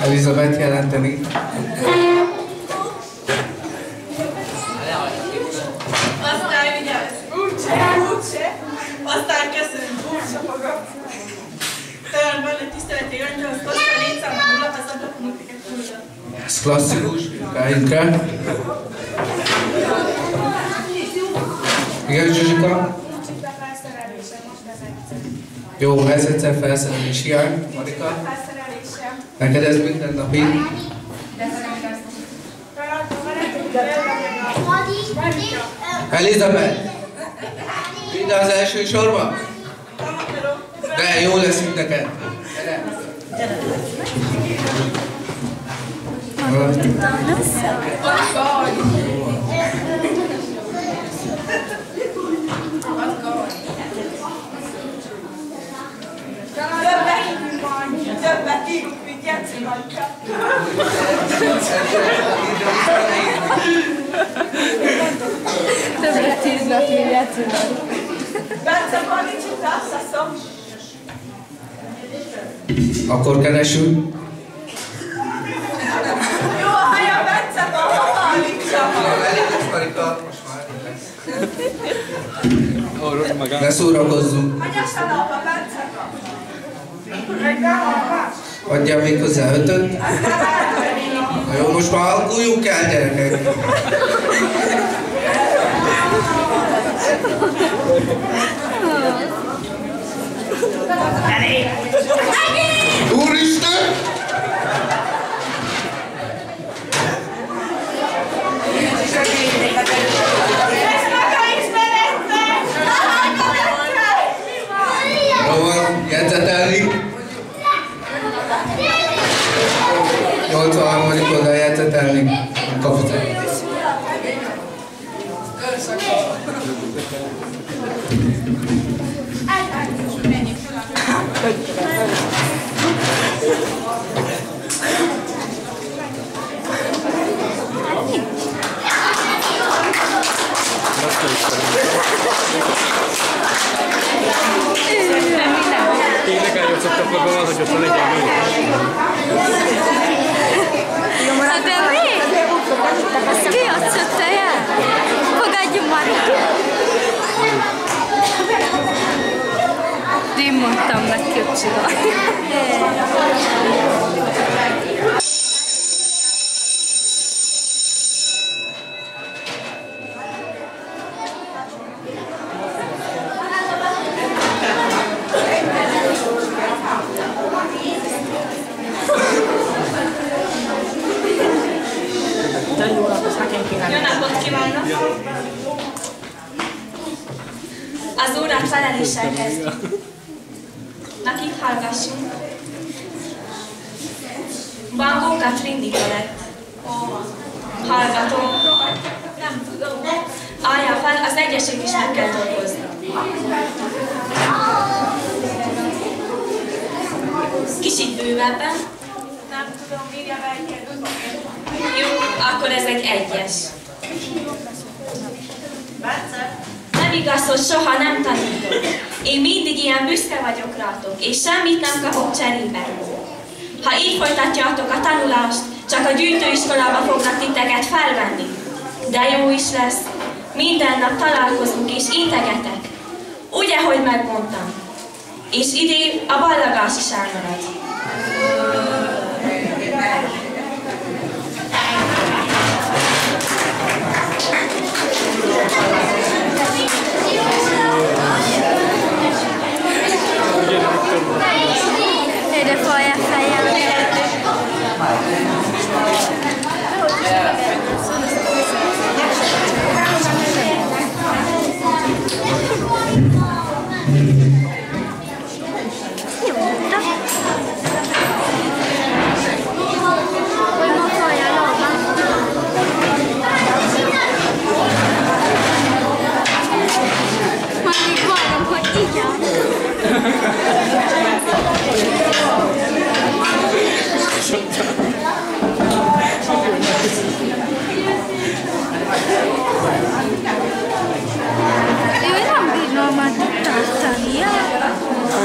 Elizabeth jelenteni. Aztán vigyázz! Úgyse, úgyse! Aztán köszönöm, úgyse fogom. Talán van egy tiszteleti rendje, az aztán létszámban nulla, az adok multiket nulla. Ez klasszikus, Káinke. Igen, Zsuzsika? Jó, ez egyszer felszerelés hiány. Marika? Neked ez minden napi? Elizabeth! Mind az első sorba? De jó lesz itt neked. Gyere. Nagyka. Többet írnak, mint. Bence van nincs azt hiszem. Akkor keresünk. Jó, a haja Bence van, a Ne szórakozzunk. Hogy ezt a nap a Bence. Meg nem a. Adjál még hozzá ötöt. Na jó, most már alkuljunk el, gyerekek. Úristen! Tényleg eljátszottak abban van, hogy ott van egy emlő. Hát de mi? Ezt ki játszotta el? Fogadjon már! Én mondtam neki, feleléssel kezdjük. Nakik hallgassunk. Bangó Katrin Nicolett. Hallgatom. Nem tudom. Állja fel, az egyeség is meg kell dolgozni. Kicsit bővebben. Nem tudom, írja Jó, akkor ez egy egyes. Nem igaz, hogy soha nem tanítok. Én mindig ilyen büszke vagyok rátok, és semmit nem kapok cserébe. Ha így folytatjátok a tanulást, csak a gyűjtőiskolába fognak titeket felvenni. De jó is lesz. Minden nap találkozunk és integetek. Ugye, hogy megmondtam. És idén a ballagás is elmarad.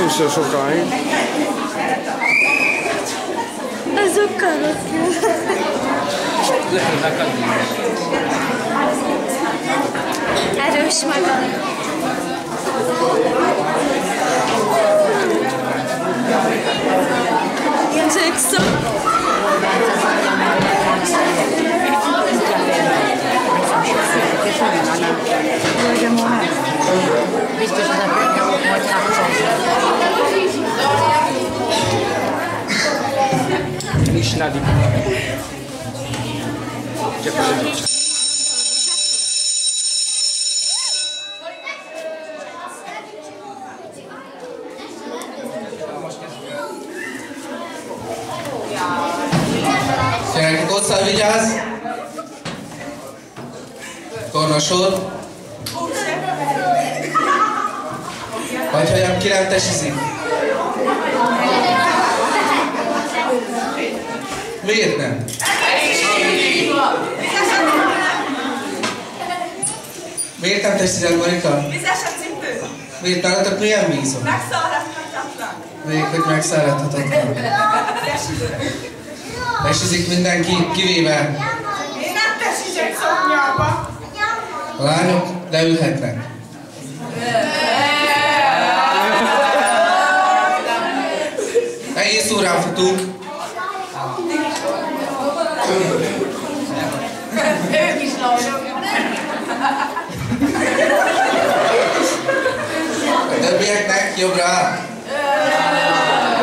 Kimse sokağa in. Sokağa Erős maga. Jackson. Tornasor. Vagy ki nem tesizik? Miért nem? Miért nem teszitek, Marika? Vizes a cipő. Miért nálatok milyen víz van? Megszáradhatatlan. Még hogy megszáradhatatlan. Tesizik mindenki, kivéve Én nem tesizek szoknyába. A lányok leülhetnek. Egész órán futunk. Ők is lassok. A többieknek jobbra áll.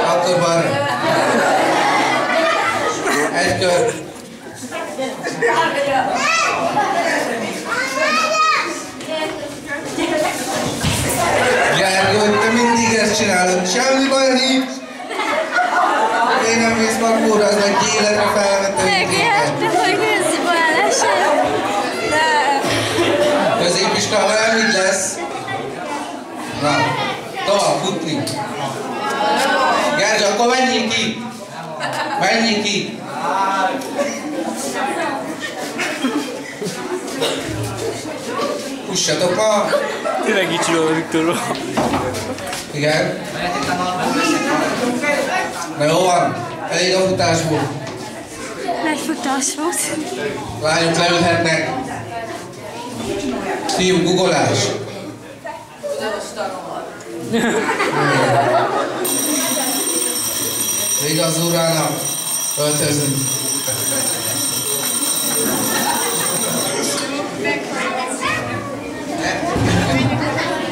Akkor balra. Egy Na, tovább futni. Gergő, akkor menjünk ki. Menjünk ki. Fussatok ma. Tényleg így csinálom Viktorról. Igen. Na jó van. Elég a futásból. nagy futás volt. Lányok leülhetnek. Fiú, guggolás. Vége az órának. Öltözünk.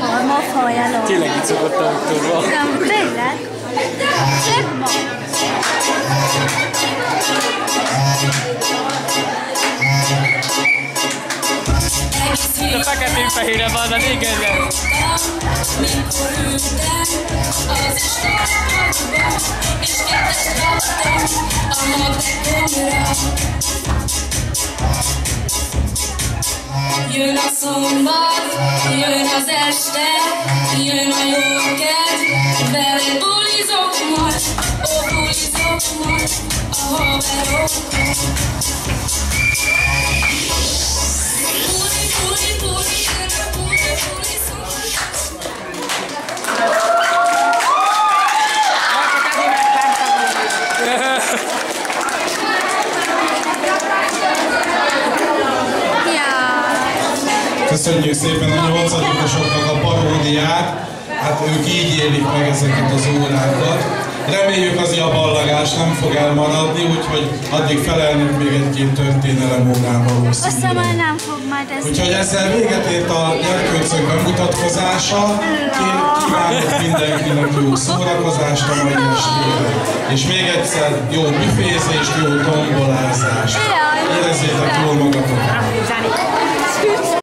Alma fajeló. Tényleg így szokott a Viktorról. Nem, tényleg? Csak A feketén-fehére van, a régen lesz. Jön a szombat, jön az este, jön a jó kedv, veled bulizok majd, ó bulizok majd, a haverokkal. Köszönjük szépen a nyolcadikosoknak a paródiát. Hát ők így élik meg ezeket az órákat. Reméljük az a ballagás nem fog elmaradni, úgyhogy addig felelnek még egy-két történelem órán valószínűleg. már nem fog majd ezt. Úgyhogy ezzel véget ért a gyerkőcök bemutatkozása. Kívánok mindenkinek jó szórakozást a mai estére. És még egyszer jó büfézést, jó tombolázást. Jaj. Érezzék